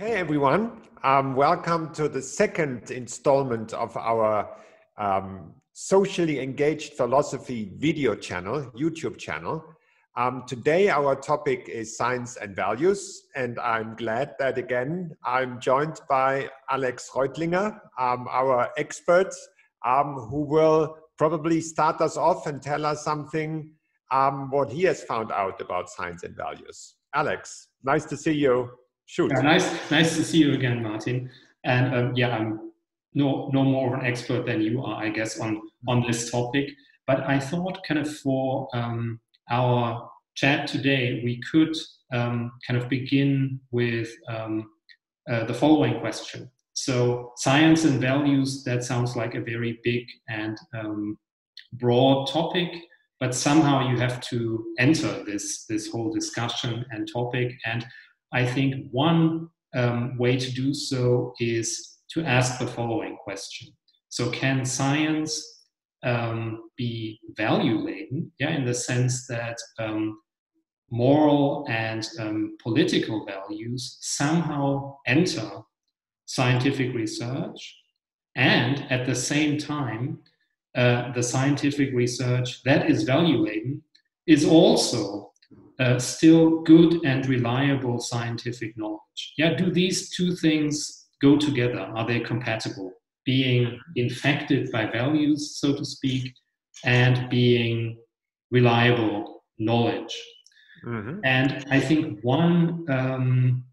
Okay, everyone, um, welcome to the second installment of our um, socially engaged philosophy video channel, YouTube channel. Um, today, our topic is science and values, and I'm glad that again I'm joined by Alex Reutlinger, um, our expert, um, who will probably start us off and tell us something um, what he has found out about science and values. Alex, nice to see you. Shoot. Yeah, nice, nice to see you again, Martin. And um, yeah, I'm no no more of an expert than you are, I guess, on on this topic. But I thought, kind of, for um, our chat today, we could um, kind of begin with um, uh, the following question. So, science and values. That sounds like a very big and um, broad topic but somehow you have to enter this this whole discussion and topic and I think one um, way to do so is to ask the following question. So, can science um, be value laden? Yeah, in the sense that um, moral and um, political values somehow enter scientific research, and at the same time, uh, the scientific research that is value laden is also uh, still good and reliable scientific knowledge. Yeah, do these two things go together? Are they compatible? Being infected by values, so to speak, and being reliable knowledge. Mm-hmm. And I think one um,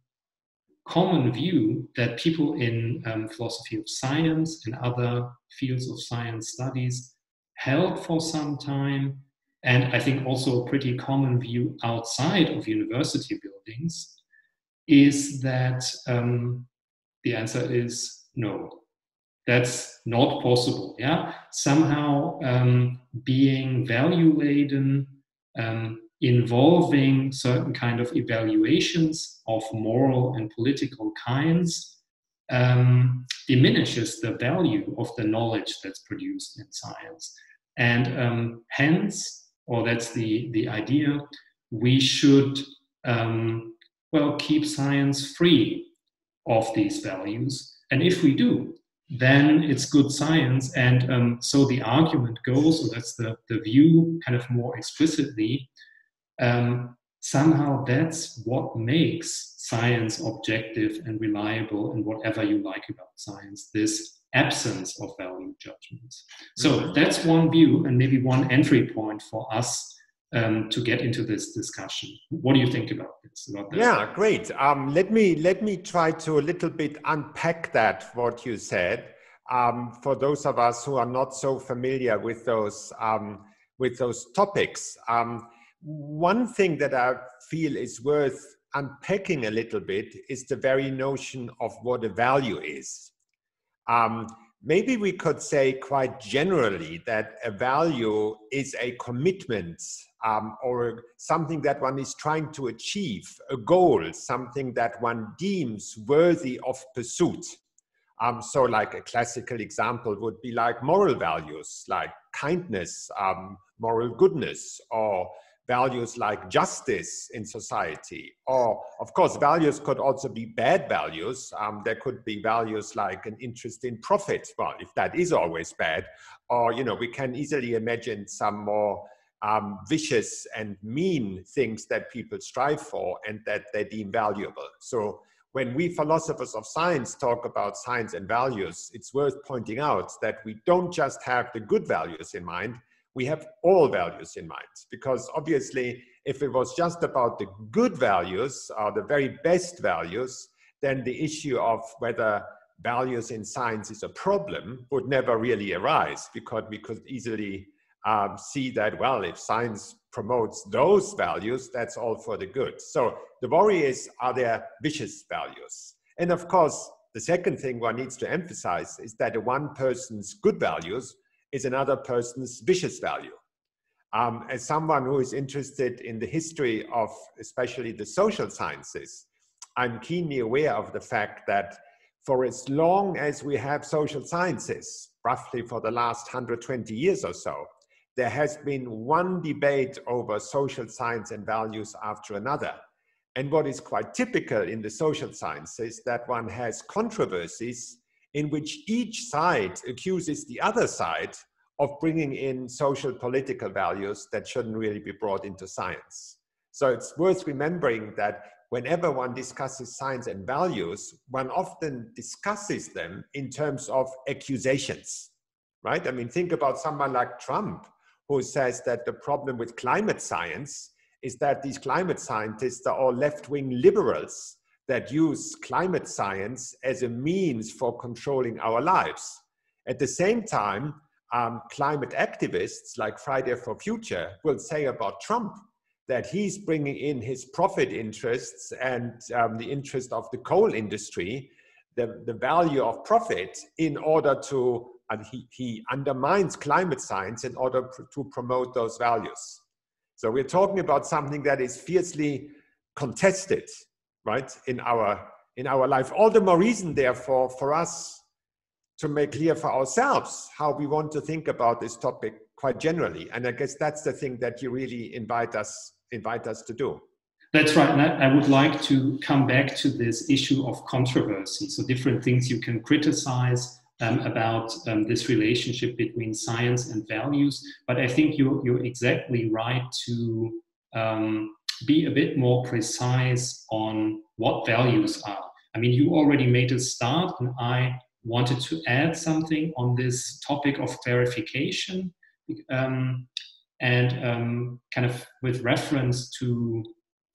common view that people in um, philosophy of science and other fields of science studies held for some time and I think also a pretty common view outside of university buildings is that um, the answer is no. That's not possible. Yeah, somehow um, being value laden, um, involving certain kind of evaluations of moral and political kinds, um, diminishes the value of the knowledge that's produced in science, and um, hence or that's the, the idea, we should, um, well, keep science free of these values. And if we do, then it's good science. And um, so the argument goes, or that's the, the view kind of more explicitly, um, somehow that's what makes science objective and reliable and whatever you like about science, this absence of value judgments. So mm-hmm. that's one view and maybe one entry point for us um, to get into this discussion. What do you think about this? About this? Yeah, great. Um, let me let me try to a little bit unpack that what you said um, for those of us who are not so familiar with those um, with those topics. Um, one thing that I feel is worth unpacking a little bit is the very notion of what a value is. Um, maybe we could say quite generally that a value is a commitment um, or something that one is trying to achieve, a goal, something that one deems worthy of pursuit. Um, so, like a classical example would be like moral values, like kindness, um, moral goodness, or values like justice in society. Or, of course, values could also be bad values. Um, there could be values like an interest in profit. Well, if that is always bad, or, you know, we can easily imagine some more um, vicious and mean things that people strive for and that they deem valuable. So, when we philosophers of science talk about science and values, it's worth pointing out that we don't just have the good values in mind, we have all values in mind. Because obviously if it was just about the good values or the very best values then the issue of whether values in science is a problem would never really arise because we could easily um, see that well if science promotes those values that's all for the good. So the worry is are there vicious values? And of course the second thing one needs to emphasize is that one person's good values is another person's vicious value. Um, as someone who is interested in the history of especially the social sciences, I'm keenly aware of the fact that for as long as we have social sciences, roughly for the last 120 years or so, there has been one debate over social science and values after another. And what is quite typical in the social sciences that one has controversies in which each side accuses the other side of bringing in social political values that shouldn't really be brought into science. So it's worth remembering that whenever one discusses science and values, one often discusses them in terms of accusations, right? I mean, think about someone like Trump, who says that the problem with climate science is that these climate scientists are all left wing liberals that use climate science as a means for controlling our lives. At the same time, um, climate activists like Friday for Future will say about Trump that he's bringing in his profit interests and um, the interest of the coal industry, the, the value of profit, in order to, and he, he undermines climate science in order pr to promote those values. So we're talking about something that is fiercely contested, right, in our, in our life. All the more reason, therefore, for us to make clear for ourselves how we want to think about this topic quite generally. And I guess that's the thing that you really invite us invite us to do. That's right. And I would like to come back to this issue of controversy. So, different things you can criticize um, about um, this relationship between science and values. But I think you're, you're exactly right to um, be a bit more precise on what values are. I mean, you already made a start, and I wanted to add something on this topic of verification. Um, and um, kind of with reference to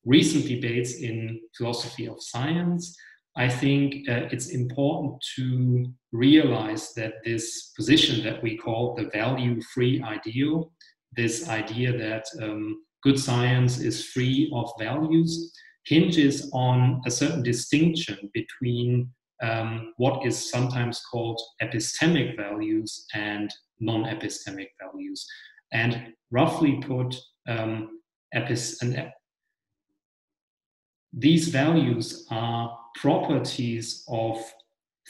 recent debates in philosophy of science, I think uh, it's important to realize that this position that we call the value free ideal, this idea that um, good science is free of values, hinges on a certain distinction between um, what is sometimes called epistemic values and non epistemic values. And roughly put, um, an, these values are properties of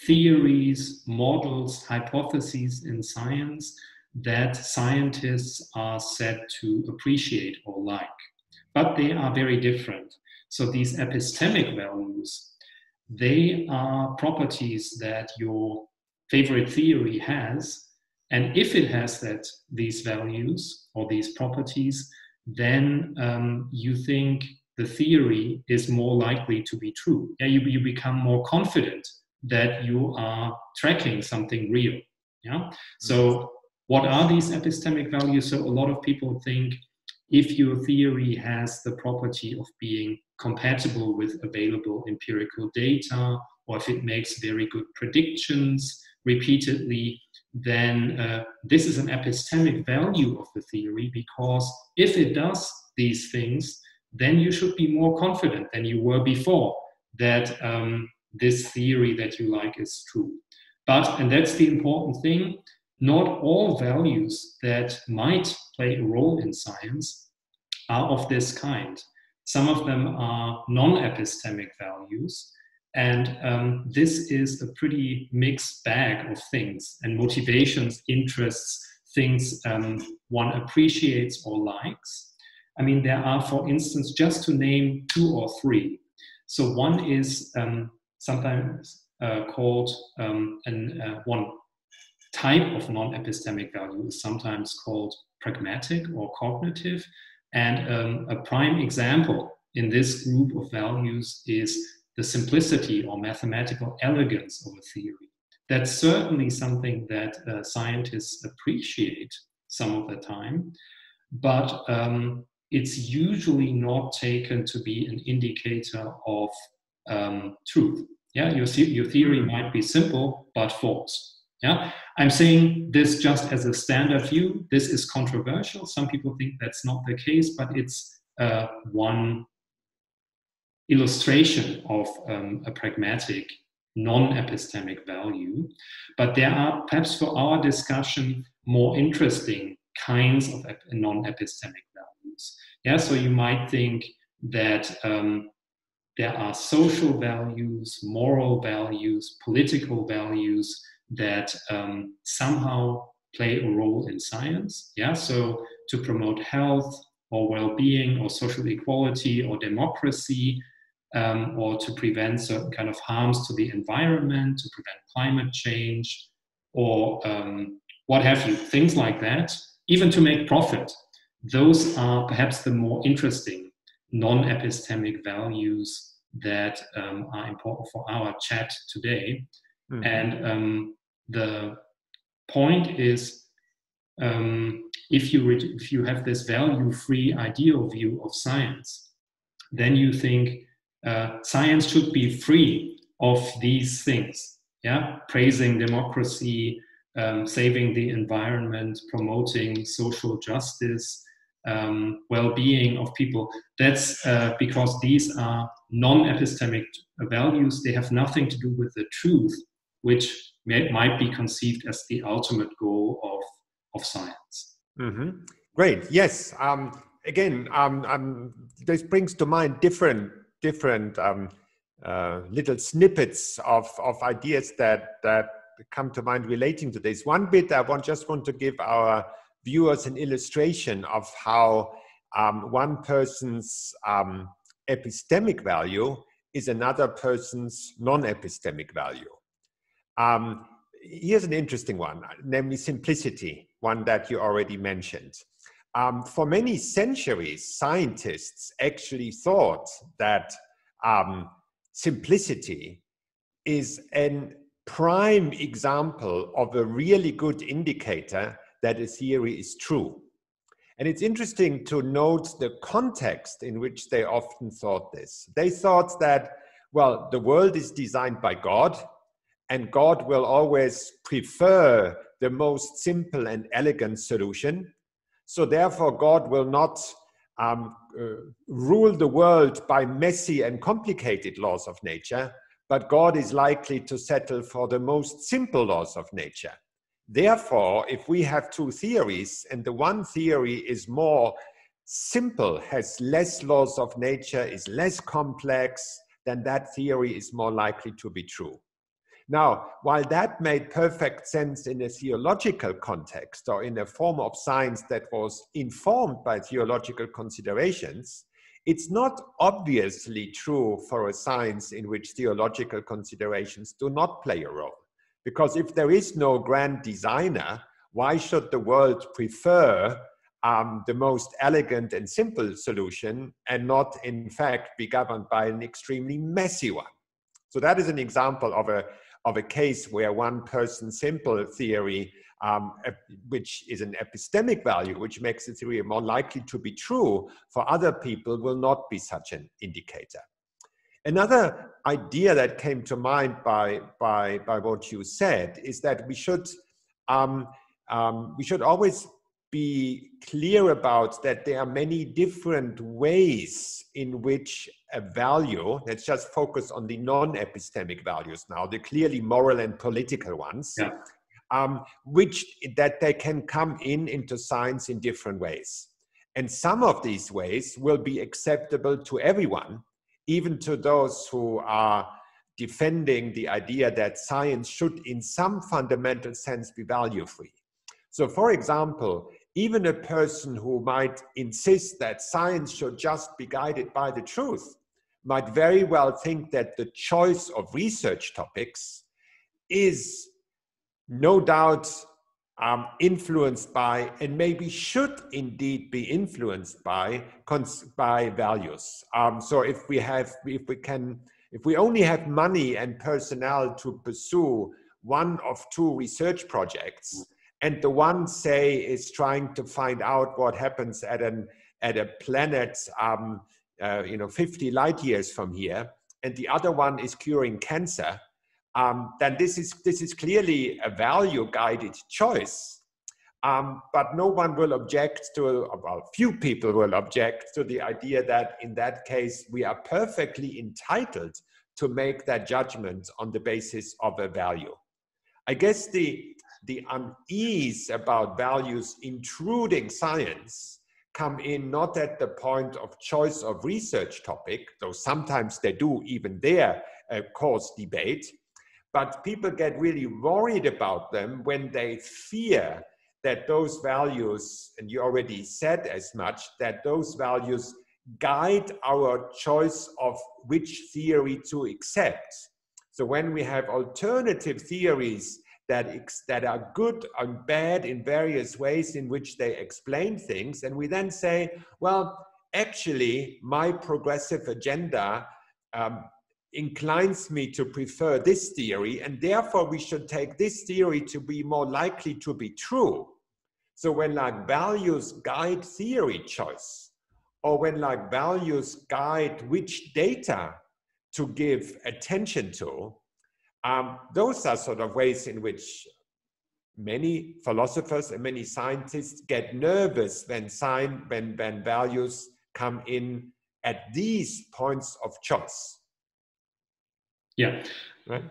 theories, models, hypotheses in science that scientists are said to appreciate or like. But they are very different. So these epistemic values, they are properties that your favorite theory has and if it has that these values or these properties, then um, you think the theory is more likely to be true. Yeah, you, you become more confident that you are tracking something real. Yeah. So what are these epistemic values? So a lot of people think if your theory has the property of being compatible with available empirical data, or if it makes very good predictions repeatedly, then uh, this is an epistemic value of the theory because if it does these things, then you should be more confident than you were before that um, this theory that you like is true. But, and that's the important thing, not all values that might play a role in science are of this kind. Some of them are non epistemic values, and um, this is a pretty mixed bag of things and motivations, interests, things um, one appreciates or likes. I mean, there are, for instance, just to name two or three. So one is um, sometimes uh, called um, an, uh, one type of non-epistemic value is sometimes called pragmatic or cognitive. And um, a prime example in this group of values is the simplicity or mathematical elegance of a theory. That's certainly something that uh, scientists appreciate some of the time, but um, it's usually not taken to be an indicator of um, truth. Yeah, your, your theory might be simple but false. Yeah, I'm saying this just as a standard view. This is controversial. Some people think that's not the case, but it's uh, one illustration of um, a pragmatic, non epistemic value. But there are, perhaps for our discussion, more interesting kinds of non epistemic values. Yeah, so you might think that um, there are social values, moral values, political values that um, somehow play a role in science. Yeah, so to promote health or well being or social equality or democracy, um, or to prevent certain kind of harms to the environment, to prevent climate change, or um, what have you, things like that, even to make profit. Those are perhaps the more interesting non epistemic values that um, are important for our chat today. Mm-hmm. And um, the point is um, if you if you have this value-free ideal view of science, then you think uh, science should be free of these things. Yeah, praising democracy, um, saving the environment, promoting social justice, um, well-being of people. That's uh, because these are non-epistemic values. They have nothing to do with the truth, which may, might be conceived as the ultimate goal of, of science. Mm-hmm. Great. Yes. Um, again, um, um, this brings to mind different different um, uh, little snippets of, of ideas that that come to mind relating to this. One bit I want just want to give our viewers an illustration of how um, one person's um, epistemic value is another person's non-epistemic value. Um, here's an interesting one, namely simplicity, one that you already mentioned. Um, for many centuries, scientists actually thought that um, simplicity is a prime example of a really good indicator that a theory is true. And it's interesting to note the context in which they often thought this. They thought that, well, the world is designed by God, and God will always prefer the most simple and elegant solution. So, therefore, God will not um, uh, rule the world by messy and complicated laws of nature, but God is likely to settle for the most simple laws of nature. Therefore, if we have two theories, and the one theory is more simple, has less laws of nature, is less complex, then that theory is more likely to be true. Now, while that made perfect sense in a theological context or in a form of science that was informed by theological considerations, it's not obviously true for a science in which theological considerations do not play a role. Because if there is no grand designer, why should the world prefer um, the most elegant and simple solution and not, in fact, be governed by an extremely messy one? So that is an example of a of a case where one person simple theory, um, which is an epistemic value, which makes the theory more likely to be true, for other people will not be such an indicator. Another idea that came to mind by, by, by what you said is that we should, um, um, we should always be clear about that there are many different ways in which a value, let's just focus on the non epistemic values now, the clearly moral and political ones, yeah. um, which that they can come in into science in different ways. And some of these ways will be acceptable to everyone, even to those who are defending the idea that science should, in some fundamental sense, be value free. So, for example, even a person who might insist that science should just be guided by the truth might very well think that the choice of research topics is no doubt um, influenced by and maybe should indeed be influenced by by values. Um, so if we have if we can if we only have money and personnel to pursue one of two research projects, and the one say is trying to find out what happens at an at a planet um, uh, you know 50 light years from here, and the other one is curing cancer um, then this is, this is clearly a value guided choice. Um, but no one will object to, well, few people will object to the idea that in that case we are perfectly entitled to make that judgment on the basis of a value. I guess the, the unease about values intruding science come in not at the point of choice of research topic, though sometimes they do even there uh, cause debate, but people get really worried about them when they fear that those values, and you already said as much, that those values guide our choice of which theory to accept. So when we have alternative theories that, that are good and bad in various ways in which they explain things, and we then say, well, actually, my progressive agenda um, inclines me to prefer this theory, and therefore we should take this theory to be more likely to be true. So when like values guide theory choice, or when like values guide which data to give attention to, um, those are sort of ways in which many philosophers and many scientists get nervous when sign when, when values come in at these points of choice. Yeah, right.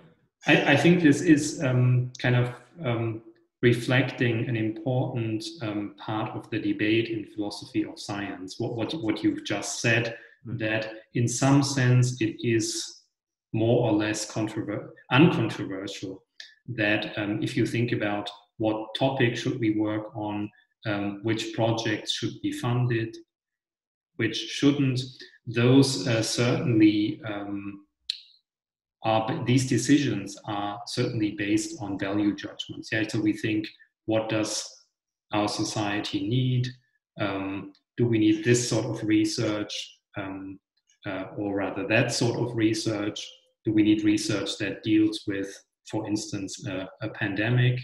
I, I think this is um, kind of um, reflecting an important um, part of the debate in philosophy of science. What what what you've just said mm-hmm. that in some sense it is more or less controver- uncontroversial. That um, if you think about what topic should we work on, um, which projects should be funded, which shouldn't, those uh, certainly um, are these decisions are certainly based on value judgments. Yeah, so we think, what does our society need? Um, do we need this sort of research, um, uh, or rather that sort of research? Do we need research that deals with, for instance, uh, a pandemic?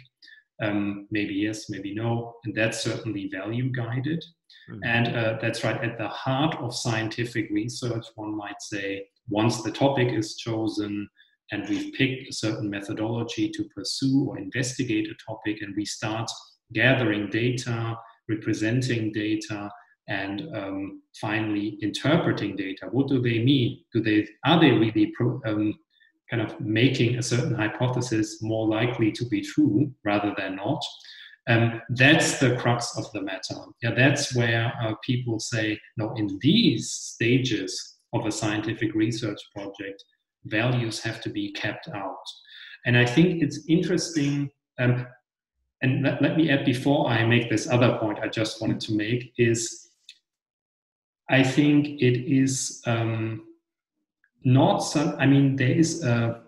Um, maybe yes, maybe no, and that's certainly value guided. Mm-hmm. And uh, that's right, at the heart of scientific research, one might say, once the topic is chosen and we've picked a certain methodology to pursue or investigate a topic, and we start gathering data, representing data, and um, finally interpreting data. What do they mean? Do they are they really pro, um, kind of making a certain hypothesis more likely to be true rather than not? Um, that's the crux of the matter. Yeah, that's where uh, people say, no, in these stages of a scientific research project, values have to be kept out. And I think it's interesting. Um, and let, let me add before I make this other point I just wanted to make is I think it is um, not some, I mean, there is a,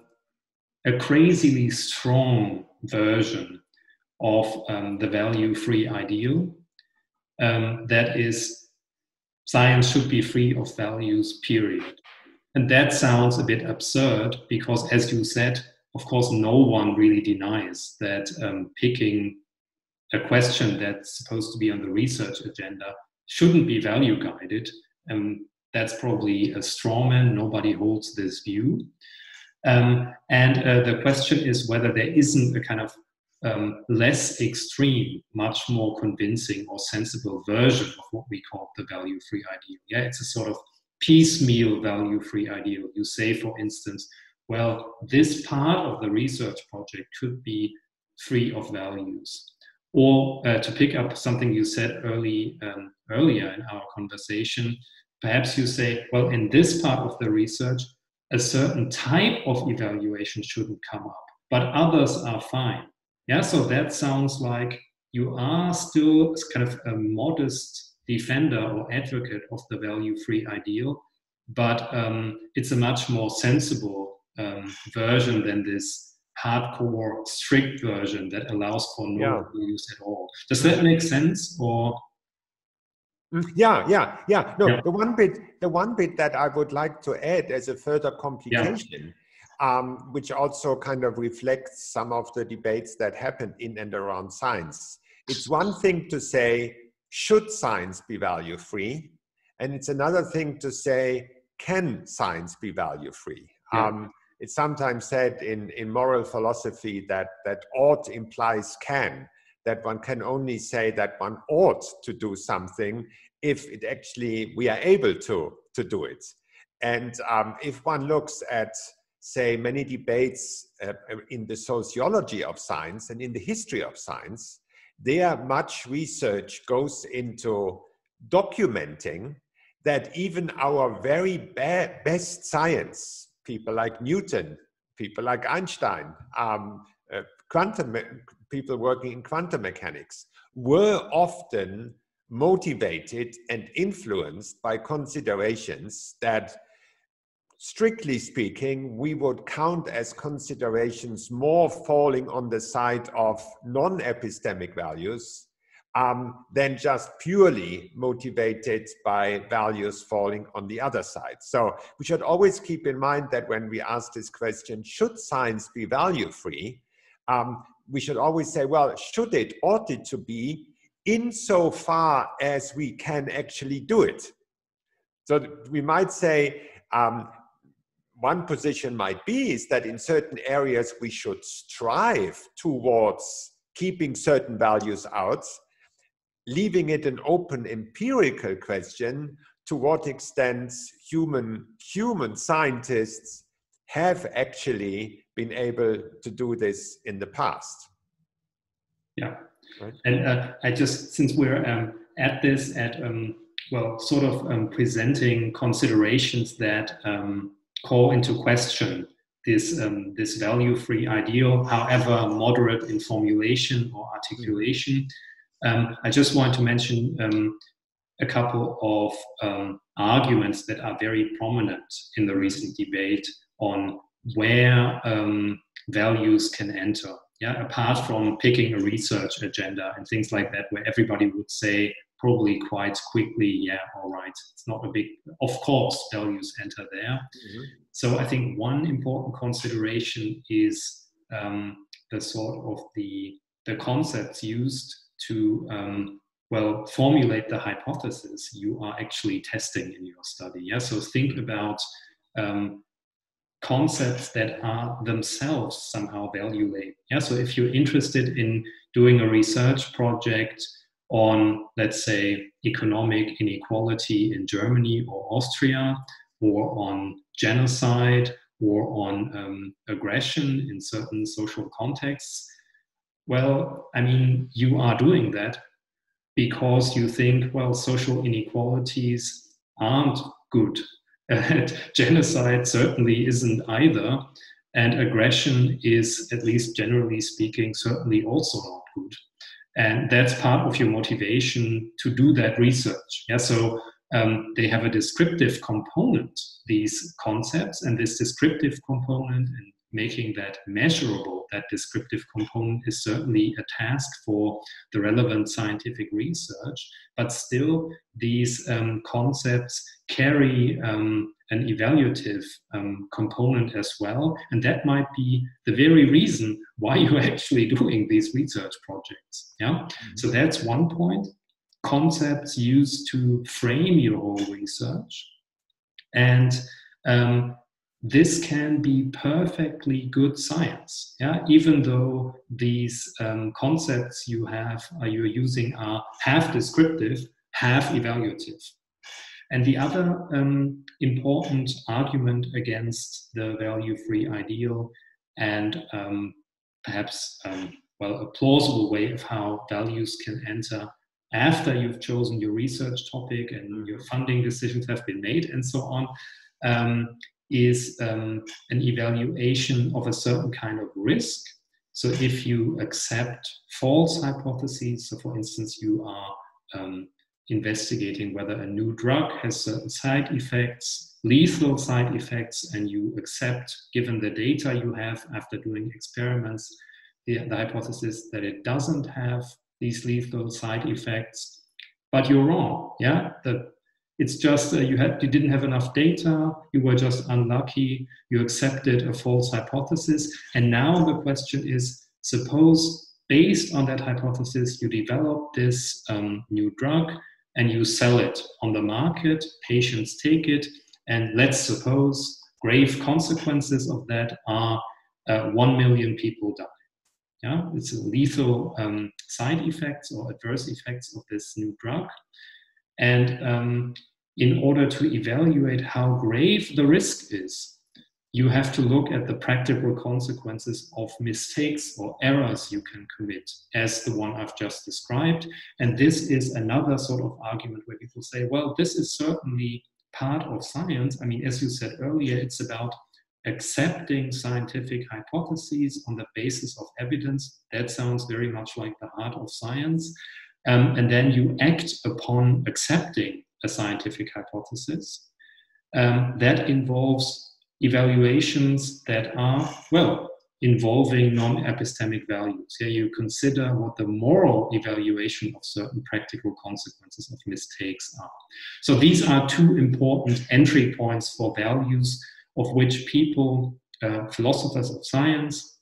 a crazily strong version of um, the value free ideal. Um, that is, science should be free of values, period. And that sounds a bit absurd because, as you said, of course, no one really denies that um, picking a question that's supposed to be on the research agenda shouldn't be value guided. Um, that's probably a straw man. Nobody holds this view. Um, and uh, the question is whether there isn't a kind of um, less extreme, much more convincing or sensible version of what we call the value free ideal. Yeah, it's a sort of piecemeal value free ideal. You say, for instance, well, this part of the research project could be free of values. Or uh, to pick up something you said early, um, earlier in our conversation, perhaps you say, well, in this part of the research, a certain type of evaluation shouldn't come up, but others are fine. Yeah, so that sounds like you are still kind of a modest defender or advocate of the value free ideal, but um, it's a much more sensible um, version than this hardcore strict version that allows for no yeah. values at all. Does that make sense or? Mm, yeah, yeah, yeah. No, yeah. the one bit, the one bit that I would like to add as a further complication um, which also kind of reflects some of the debates that happened in and around science. It's one thing to say, should science be value free? And it's another thing to say, can science be value free? Yeah. Um, it's sometimes said in, in moral philosophy that, that ought implies can, that one can only say that one ought to do something if it actually we are able to, to do it. And um, if one looks at say, many debates uh, in the sociology of science and in the history of science, there much research goes into documenting that even our very be best science, people like Newton, people like Einstein, um, uh, quantum people working in quantum mechanics, were often motivated and influenced by considerations that strictly speaking, we would count as considerations more falling on the side of non epistemic values um, than just purely motivated by values falling on the other side. So we should always keep in mind that when we ask this question, should science be value free? Um, we should always say, well, should it, ought it to be, insofar as we can actually do it? So we might say, um, one position might be is that in certain areas we should strive towards keeping certain values out, leaving it an open empirical question to what extent human human scientists have actually been able to do this in the past. Yeah, right. and uh, I just since we're um, at this at um, well, sort of um, presenting considerations that um, call into question this, um, this value-free ideal, however moderate in formulation or articulation. Um, I just want to mention um, a couple of um, arguments that are very prominent in the recent debate on where um, values can enter. Yeah, apart from picking a research agenda and things like that, where everybody would say probably quite quickly, yeah, all right, it's not a big, of course, values enter there. Mm-hmm. So I think one important consideration is um, the sort of the, the concepts used to, um, well, formulate the hypothesis you are actually testing in your study. Yeah, so think about um, concepts that are themselves somehow value Yeah, so if you're interested in doing a research project on, let's say, economic inequality in Germany or Austria, or on genocide, or on um, aggression in certain social contexts. Well, I mean, you are doing that because you think, well, social inequalities aren't good. genocide certainly isn't either. And aggression is, at least generally speaking, certainly also not good and that's part of your motivation to do that research yeah so um, they have a descriptive component these concepts and this descriptive component and making that measurable that descriptive component is certainly a task for the relevant scientific research but still these um, concepts carry um, an evaluative um, component as well. And that might be the very reason why you're actually doing these research projects. Yeah. Mm-hmm. So that's one point. Concepts used to frame your whole research. And um, this can be perfectly good science. Yeah, even though these um, concepts you have, uh, you're using are half descriptive, half evaluative. And the other um, important argument against the value-free ideal and um, perhaps, um, well, a plausible way of how values can enter after you've chosen your research topic and your funding decisions have been made and so on, um, is um, an evaluation of a certain kind of risk. So if you accept false hypotheses, so for instance, you are um, investigating whether a new drug has certain side effects, lethal side effects, and you accept, given the data you have after doing experiments, the, the hypothesis that it doesn't have these lethal side effects, but you're wrong. Yeah, that it's just uh, you had you didn't have enough data, you were just unlucky, you accepted a false hypothesis, and now the question is: suppose based on that hypothesis you develop this um, new drug and you sell it on the market, patients take it, and let's suppose grave consequences of that are uh, 1 million people die. Yeah, it's a lethal um, side effects or adverse effects of this new drug. And um, in order to evaluate how grave the risk is, you have to look at the practical consequences of mistakes or errors you can commit, as the one I've just described. And this is another sort of argument where people say, well, this is certainly part of science. I mean, as you said earlier, it's about accepting scientific hypotheses on the basis of evidence. That sounds very much like the heart of science. Um, and then you act upon accepting a scientific hypothesis. Um, that involves evaluations that are, well, involving non epistemic values. Here you consider what the moral evaluation of certain practical consequences of mistakes are. So these are two important entry points for values of which people, uh, philosophers of science,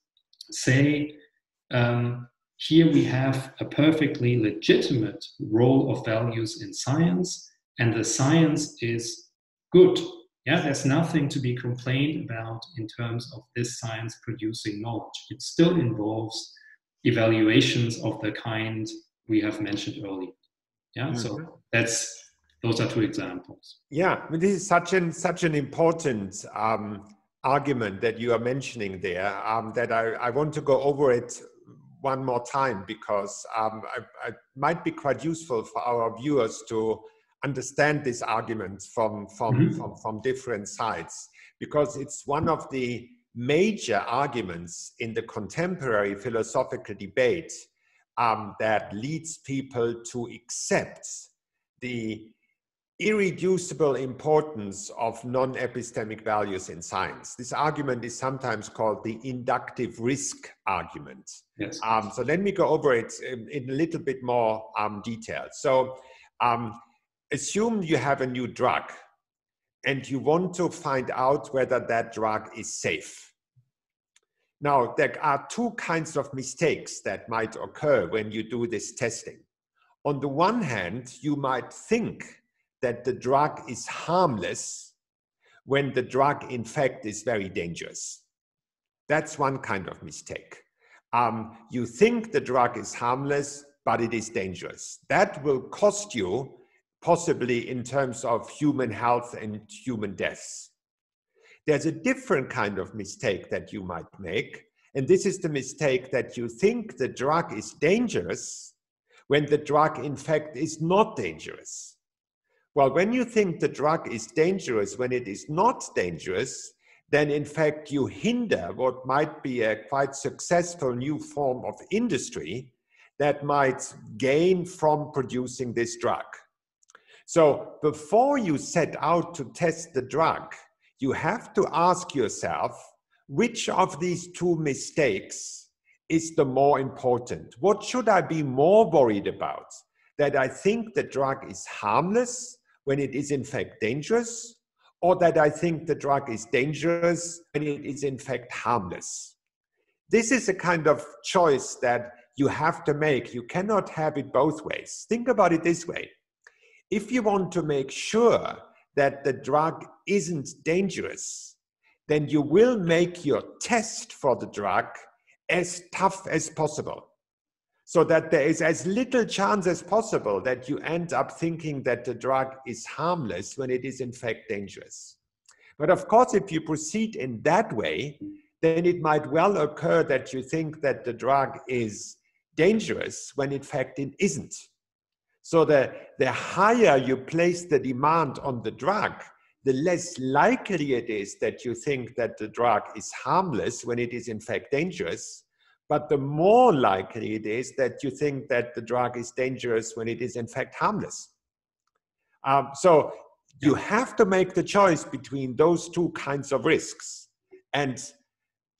say um, here we have a perfectly legitimate role of values in science, and the science is good. Yeah, there's nothing to be complained about in terms of this science producing knowledge. It still involves evaluations of the kind we have mentioned earlier. Yeah, mm-hmm. so that's those are two examples. Yeah, this is such an such an important um, argument that you are mentioning there. Um, that I, I want to go over it one more time because um, I, I might be quite useful for our viewers to understand this argument from, from, mm-hmm. from, from different sides because it's one of the major arguments in the contemporary philosophical debate um, that leads people to accept the irreducible importance of non-epistemic values in science. This argument is sometimes called the inductive risk argument. Yes. Um, so let me go over it in, in a little bit more um, detail. So um, assume you have a new drug and you want to find out whether that drug is safe. Now, there are two kinds of mistakes that might occur when you do this testing. On the one hand, you might think that the drug is harmless when the drug, in fact, is very dangerous. That's one kind of mistake. Um, you think the drug is harmless, but it is dangerous. That will cost you possibly in terms of human health and human deaths. There's a different kind of mistake that you might make, and this is the mistake that you think the drug is dangerous when the drug, in fact, is not dangerous. Well, when you think the drug is dangerous when it is not dangerous, then in fact you hinder what might be a quite successful new form of industry that might gain from producing this drug. So before you set out to test the drug, you have to ask yourself which of these two mistakes is the more important? What should I be more worried about? That I think the drug is harmless when it is in fact dangerous, or that I think the drug is dangerous when it is in fact harmless? This is a kind of choice that you have to make. You cannot have it both ways. Think about it this way if you want to make sure that the drug isn't dangerous, then you will make your test for the drug as tough as possible so that there is as little chance as possible that you end up thinking that the drug is harmless when it is in fact dangerous. But of course, if you proceed in that way, then it might well occur that you think that the drug is dangerous when in fact it isn't. So the, the higher you place the demand on the drug, the less likely it is that you think that the drug is harmless when it is in fact dangerous. But the more likely it is that you think that the drug is dangerous when it is in fact harmless. Um, so you have to make the choice between those two kinds of risks. And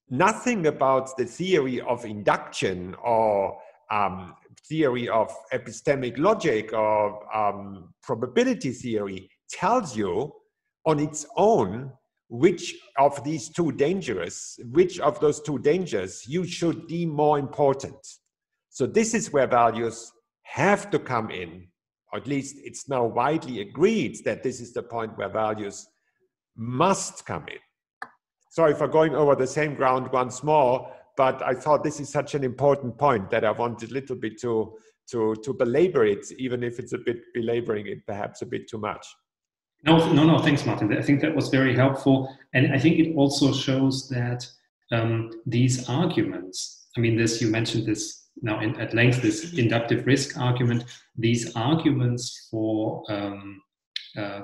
nothing about the theory of induction or um, theory of epistemic logic or um, probability theory tells you on its own which of these two dangers, which of those two dangers you should deem more important. So this is where values have to come in, or at least it's now widely agreed that this is the point where values must come in. Sorry for going over the same ground once more, but I thought this is such an important point that I wanted a little bit to, to, to belabor it, even if it's a bit belaboring it perhaps a bit too much. No, no, no, thanks, Martin. I think that was very helpful. And I think it also shows that um, these arguments, I mean, this, you mentioned this now in, at length, this inductive risk argument, these arguments for um, uh,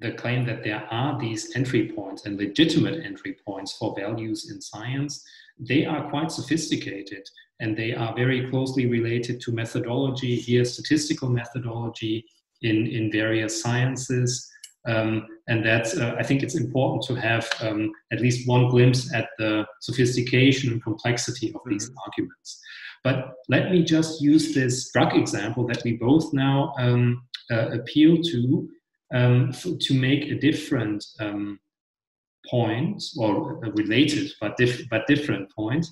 the claim that there are these entry points and legitimate entry points for values in science they are quite sophisticated and they are very closely related to methodology, here statistical methodology in, in various sciences. Um, and that's, uh, I think it's important to have um, at least one glimpse at the sophistication and complexity of these mm-hmm. arguments. But let me just use this drug example that we both now um, uh, appeal to um, to make a different um, point or related but, diff- but different point.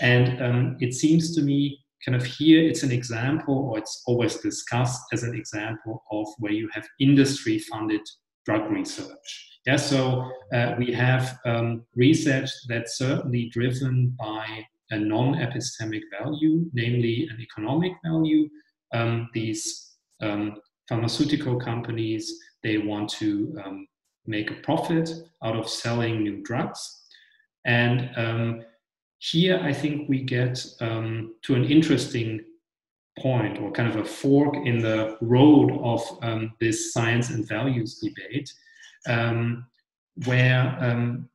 And um, it seems to me kind of here it's an example or it's always discussed as an example of where you have industry funded drug research. Yeah, so uh, we have um, research that's certainly driven by a non-epistemic value, namely an economic value. Um, these um, pharmaceutical companies they want to um, make a profit out of selling new drugs, and um, here I think we get um, to an interesting point or kind of a fork in the road of um, this science and values debate, um, where um,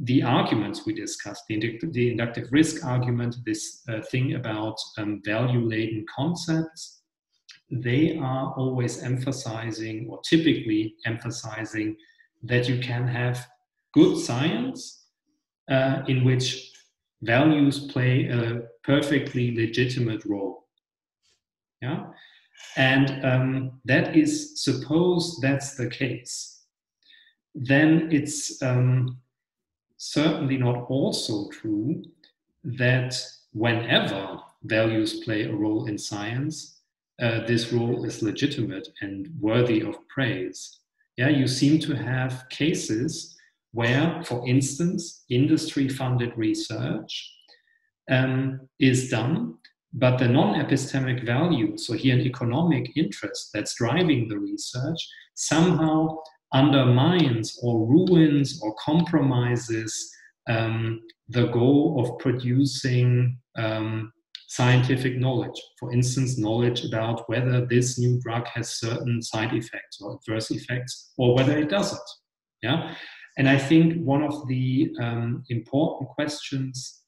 the arguments we discussed, the, inductive, the inductive risk argument, this uh, thing about um, value laden concepts, they are always emphasizing or typically emphasizing that you can have good science uh, in which values play a perfectly legitimate role. Yeah, and um, that is suppose that's the case, then it's um, certainly not also true that whenever values play a role in science, uh, this role is legitimate and worthy of praise. Yeah, you seem to have cases where, for instance, industry funded research um, is done, but the non epistemic value, so here an economic interest that's driving the research, somehow undermines or ruins or compromises um, the goal of producing um, scientific knowledge. For instance, knowledge about whether this new drug has certain side effects or adverse effects, or whether it doesn't. Yeah, and I think one of the um, important questions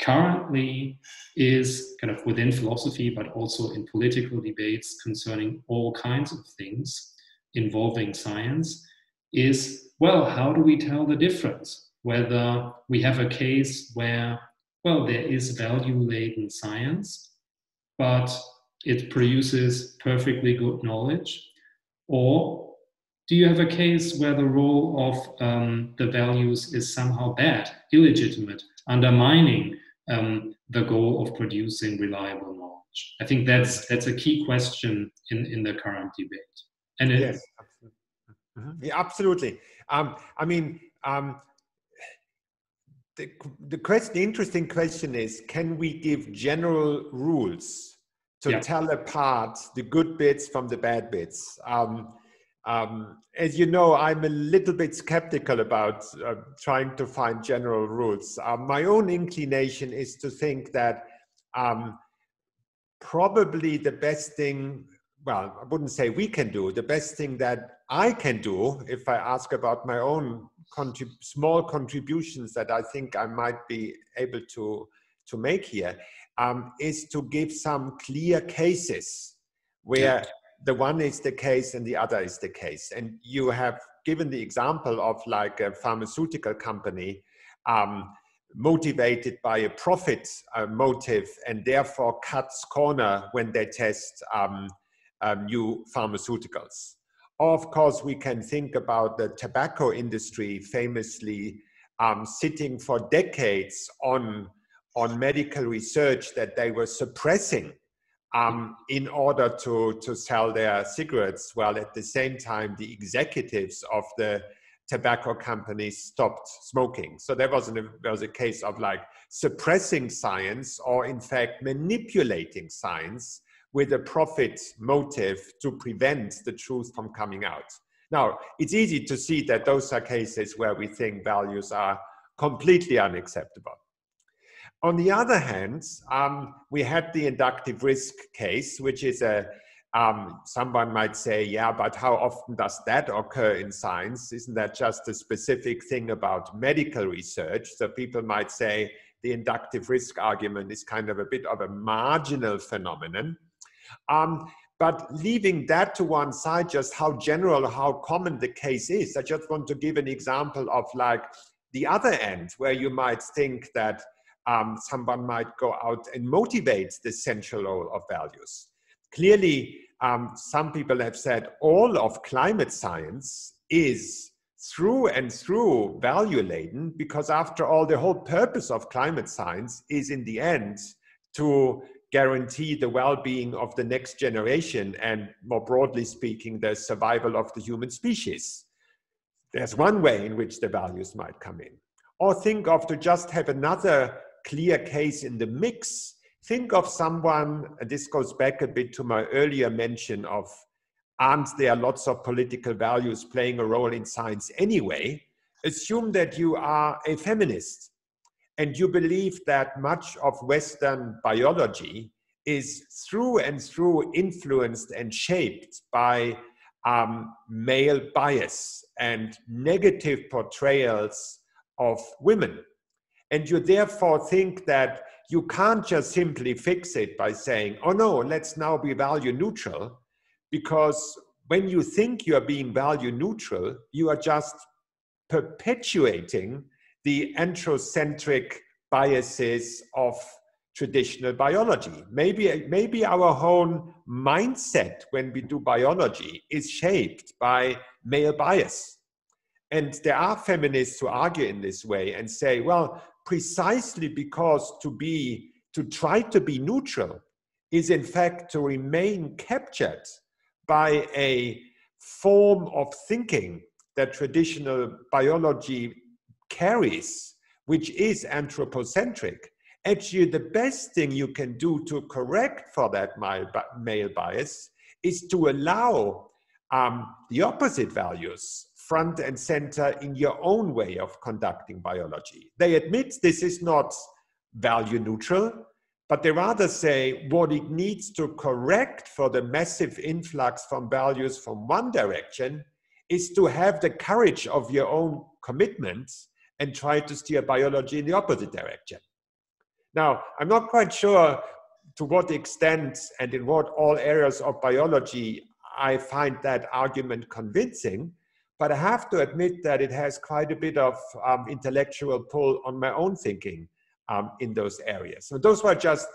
currently is kind of within philosophy, but also in political debates concerning all kinds of things involving science, is well, how do we tell the difference? Whether we have a case where, well, there is value laden science, but it produces perfectly good knowledge, or do you have a case where the role of um, the values is somehow bad, illegitimate, undermining um, the goal of producing reliable knowledge? I think that's that's a key question in, in the current debate. And it, yes, absolutely. Mm-hmm. Yeah, absolutely. Um, I mean, um, the, the question, the interesting question is, can we give general rules to yeah. tell apart the good bits from the bad bits? Um, um, as you know, I'm a little bit skeptical about uh, trying to find general rules. Uh, my own inclination is to think that um, probably the best thing, well, I wouldn't say we can do, the best thing that I can do, if I ask about my own contrib- small contributions that I think I might be able to, to make here, um, is to give some clear cases where the one is the case and the other is the case. And you have given the example of like a pharmaceutical company um, motivated by a profit uh, motive and therefore cuts corner when they test um, um, new pharmaceuticals. of course, we can think about the tobacco industry famously um, sitting for decades on, on medical research that they were suppressing um, in order to, to sell their cigarettes, while at the same time the executives of the tobacco companies stopped smoking. So there was, an, there was a case of like suppressing science or in fact manipulating science with a profit motive to prevent the truth from coming out. Now, it's easy to see that those are cases where we think values are completely unacceptable. On the other hand, um, we had the inductive risk case, which is a, Um, someone might say, yeah, but how often does that occur in science? Isn't that just a specific thing about medical research? So people might say the inductive risk argument is kind of a bit of a marginal phenomenon. Um, but leaving that to one side, just how general, how common the case is, I just want to give an example of like the other end, where you might think that um, someone might go out and motivate the central role of values. Clearly, um, some people have said all of climate science is through and through value laden because after all the whole purpose of climate science is in the end to guarantee the well-being of the next generation and more broadly speaking the survival of the human species there's one way in which the values might come in or think of to just have another clear case in the mix. Think of someone and this goes back a bit to my earlier mention of aren't there lots of political values playing a role in science anyway. Assume that you are a feminist and you believe that much of Western biology is through and through influenced and shaped by um, male bias and negative portrayals of women. And you therefore think that you can't just simply fix it by saying, oh no, let's now be value neutral, because when you think you're being value neutral, you are just perpetuating the androcentric biases of traditional biology. Maybe, maybe our whole mindset when we do biology is shaped by male bias. And there are feminists who argue in this way and say, well, precisely because to be, to try to be neutral is in fact to remain captured by a form of thinking that traditional biology carries, which is anthropocentric, actually the best thing you can do to correct for that male bias is to allow um, the opposite values front and center in your own way of conducting biology. They admit this is not value neutral, but they rather say what it needs to correct for the massive influx from values from one direction is to have the courage of your own commitments and try to steer biology in the opposite direction. Now, I'm not quite sure to what extent and in what all areas of biology I find that argument convincing, but I have to admit that it has quite a bit of um, intellectual pull on my own thinking um, in those areas. So those were just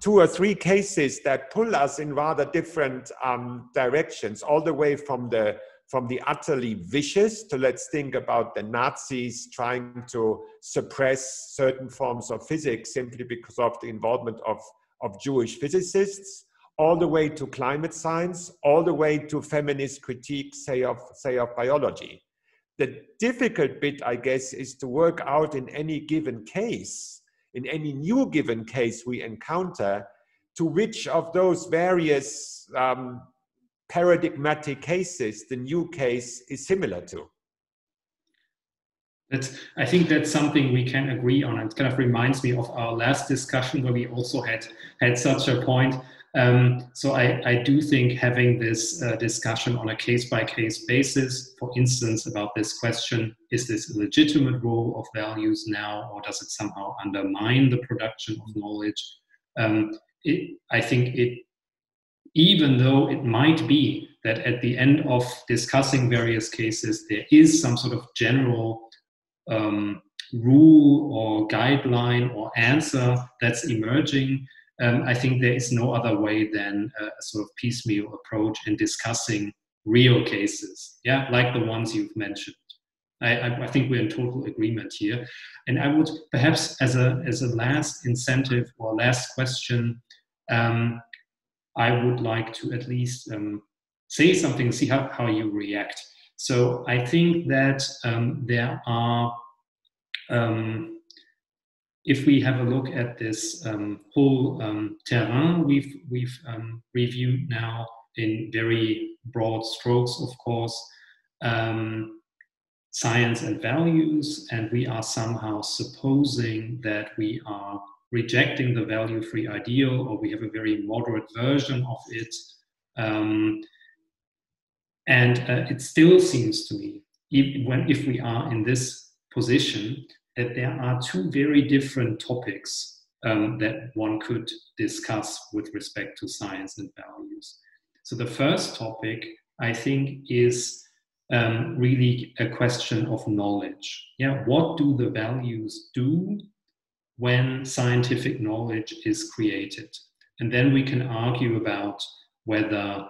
two or three cases that pull us in rather different um, directions, all the way from the from the utterly vicious to let's think about the Nazis trying to suppress certain forms of physics simply because of the involvement of, of Jewish physicists, all the way to climate science, all the way to feminist critique, say of, say of biology. The difficult bit, I guess, is to work out in any given case in any new given case we encounter, to which of those various um, paradigmatic cases the new case is similar to. That's, I think that's something we can agree on. It kind of reminds me of our last discussion where we also had had such a point um, so I, I, do think having this uh, discussion on a case-by-case basis, for instance, about this question, is this a legitimate role of values now, or does it somehow undermine the production of knowledge? Um, it, I think it, even though it might be that at the end of discussing various cases, there is some sort of general um, rule or guideline or answer that's emerging, um, I think there is no other way than a sort of piecemeal approach in discussing real cases, yeah, like the ones you've mentioned. I, I, think we're in total agreement here. And I would perhaps, as a as a last incentive or last question, um, I would like to at least um, say something, see how, how you react. So I think that um, there are um, if we have a look at this um, whole um, terrain we've, we've um, reviewed now in very broad strokes, of course, um, science and values, and we are somehow supposing that we are rejecting the value free ideal or we have a very moderate version of it. Um, and uh, it still seems to me, if, when, if we are in this position, that there are two very different topics um, that one could discuss with respect to science and values. So the first topic, I think, is um, really a question of knowledge. Yeah, what do the values do when scientific knowledge is created? And then we can argue about whether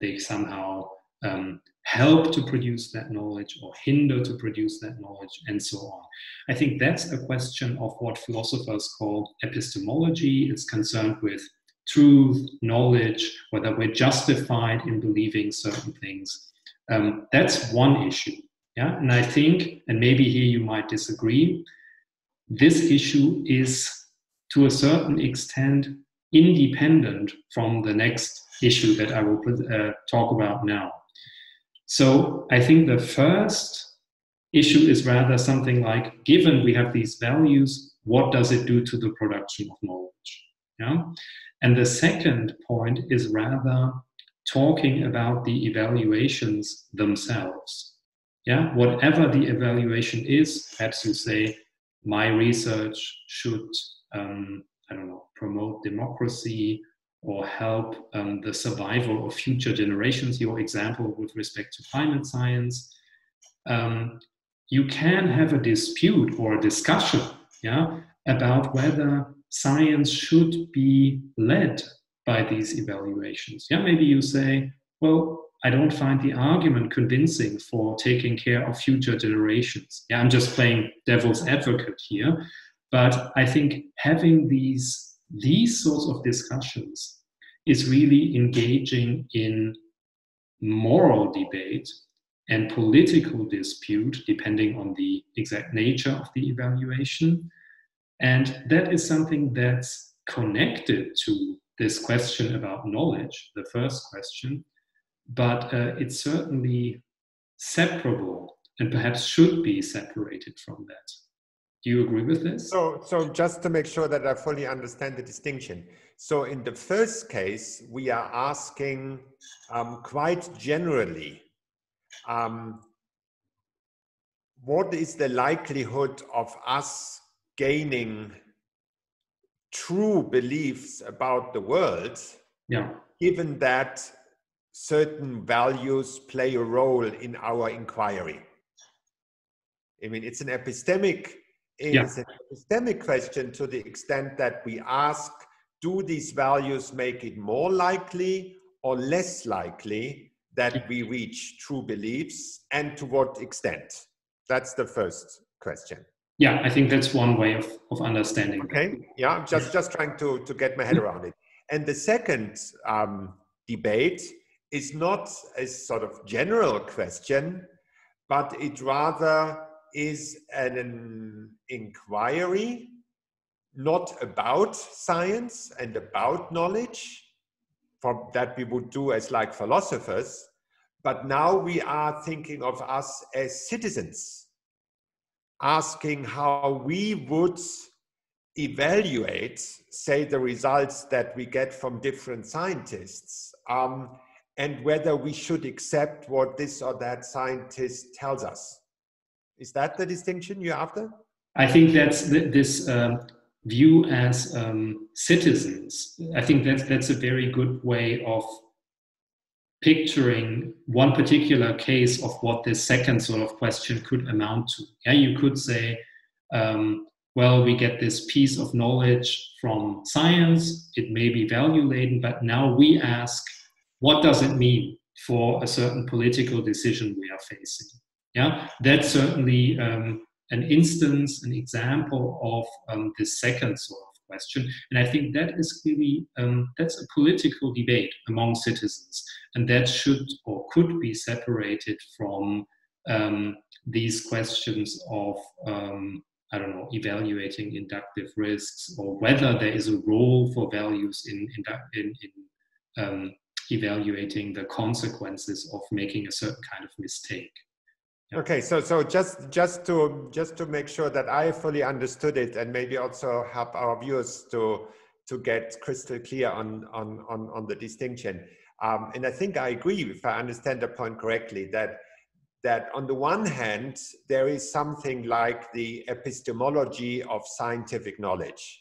they somehow um, help to produce that knowledge or hinder to produce that knowledge and so on. I think that's a question of what philosophers call epistemology. It's concerned with truth, knowledge, whether we're justified in believing certain things. Um, that's one issue. Yeah, and I think, and maybe here you might disagree, this issue is to a certain extent independent from the next issue that I will uh, talk about now. So I think the first issue is rather something like given we have these values, what does it do to the production of knowledge? Yeah? And the second point is rather talking about the evaluations themselves. Yeah, whatever the evaluation is, perhaps you say, my research should, um, I don't know, promote democracy or help um, the survival of future generations, your example with respect to climate science, um, you can have a dispute or a discussion yeah, about whether science should be led by these evaluations. Yeah, maybe you say, well, I don't find the argument convincing for taking care of future generations. Yeah, I'm just playing devil's advocate here. But I think having these these sorts of discussions is really engaging in moral debate and political dispute, depending on the exact nature of the evaluation. And that is something that's connected to this question about knowledge, the first question, but uh, it's certainly separable and perhaps should be separated from that. Do you agree with this? So, so just to make sure that I fully understand the distinction. So, in the first case, we are asking um, quite generally um, what is the likelihood of us gaining true beliefs about the world, yeah. given that certain values play a role in our inquiry? I mean, it's an epistemic is yeah. an epistemic question to the extent that we ask do these values make it more likely or less likely that we reach true beliefs and to what extent? That's the first question. Yeah, I think that's one way of, of understanding. Okay, yeah, I'm just, just trying to, to get my head around it. And the second um, debate is not a sort of general question, but it rather is an inquiry not about science and about knowledge from that we would do as like philosophers but now we are thinking of us as citizens asking how we would evaluate say the results that we get from different scientists um, and whether we should accept what this or that scientist tells us is that the distinction you're after? I think that's this um, view as um, citizens. I think that's that's a very good way of picturing one particular case of what this second sort of question could amount to. Yeah, you could say, um, well, we get this piece of knowledge from science. It may be value laden, but now we ask, what does it mean for a certain political decision we are facing? Yeah, that's certainly um, an instance, an example of um, the second sort of question. And I think that is really um, that's a political debate among citizens, and that should or could be separated from um, these questions of um, I don't know, evaluating inductive risks or whether there is a role for values in in, in um, evaluating the consequences of making a certain kind of mistake. Okay, so so just just to just to make sure that I fully understood it, and maybe also help our viewers to to get crystal clear on on on, on the distinction. Um, and I think I agree, if I understand the point correctly, that that on the one hand there is something like the epistemology of scientific knowledge,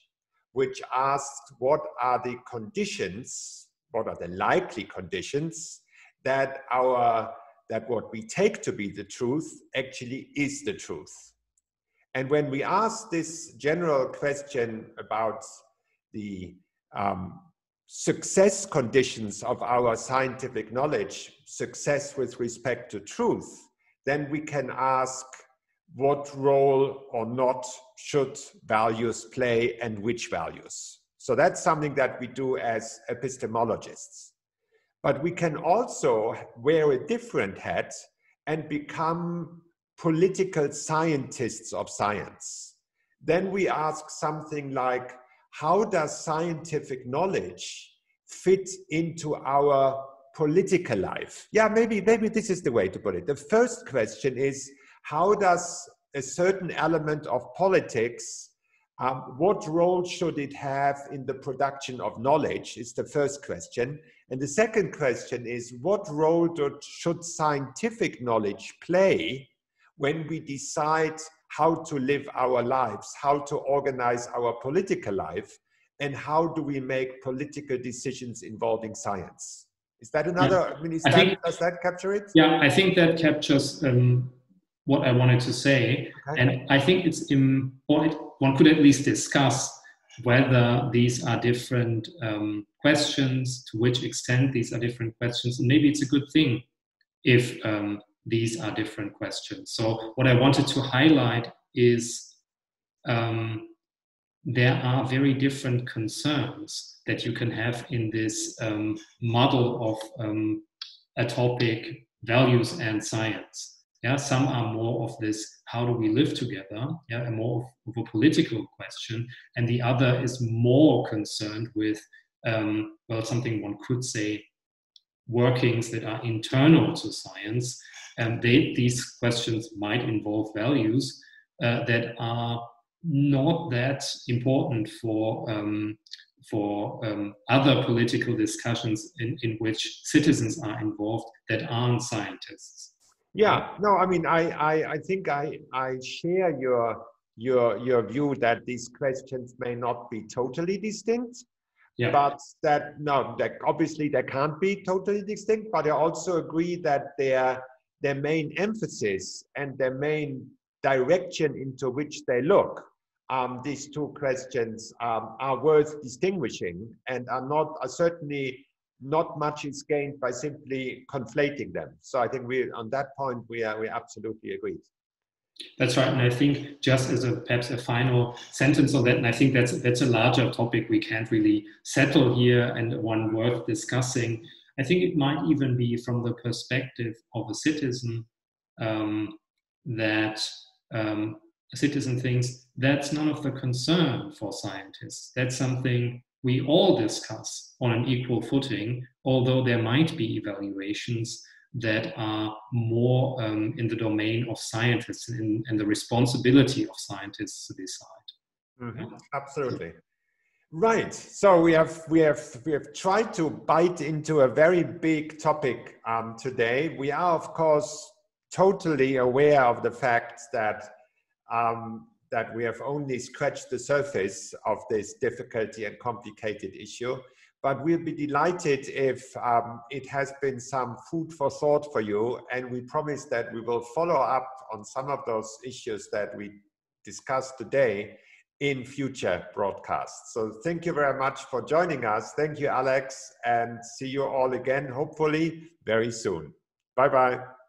which asks what are the conditions, what are the likely conditions that our that what we take to be the truth actually is the truth. And when we ask this general question about the um, success conditions of our scientific knowledge, success with respect to truth, then we can ask what role or not should values play and which values. So that's something that we do as epistemologists. But we can also wear a different hat and become political scientists of science. Then we ask something like, how does scientific knowledge fit into our political life? Yeah, maybe, maybe this is the way to put it. The first question is, how does a certain element of politics um, what role should it have in the production of knowledge is the first question. And the second question is what role do, should scientific knowledge play when we decide how to live our lives, how to organize our political life, and how do we make political decisions involving science? Is that another? Yeah. I mean, I that, think, does that capture it? Yeah, I think that captures um, what I wanted to say. Okay. And I think it's important, one could at least discuss whether these are different um, questions, to which extent these are different questions. And maybe it's a good thing if um, these are different questions. So, what I wanted to highlight is um, there are very different concerns that you can have in this um, model of um, a topic, values and science. Yeah, some are more of this how do we live together? Yeah, and more of, a political question, and the other is more concerned with um, well, something one could say workings that are internal to science. And they, these questions might involve values uh, that are not that important for um, for um, other political discussions in, in which citizens are involved that aren't scientists. Yeah, no, I mean, I, I, I think I, I share your, your, your view that these questions may not be totally distinct, yeah. but that no, that obviously they can't be totally distinct. But I also agree that their their main emphasis and their main direction into which they look, um, these two questions um, are worth distinguishing and are not are certainly not much is gained by simply conflating them. So I think we, on that point, we are we absolutely agreed. That's right, and I think just as a perhaps a final sentence on that, and I think that's that's a larger topic we can't really settle here, and one worth discussing. I think it might even be from the perspective of a citizen um, that um, a citizen thinks that's none of the concern for scientists. That's something we all discuss on an equal footing, although there might be evaluations that are more um, in the domain of scientists and, and, the responsibility of scientists to decide. Mm-hmm. Absolutely. Right. So we have we have we have tried to bite into a very big topic um, today. We are, of course, totally aware of the fact that um, that we have only scratched the surface of this difficulty and complicated issue. But we'll be delighted if um, it has been some food for thought for you. And we promise that we will follow up on some of those issues that we discussed today in future broadcasts. So thank you very much for joining us. Thank you, Alex, and see you all again, hopefully very soon. Bye bye.